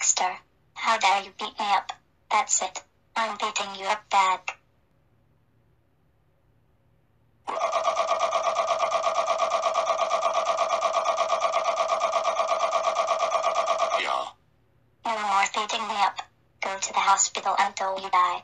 Waxter, how dare you beat me up? That's it. I'm beating you up bad. Yeah. No more beating me up. Go to the hospital until you die.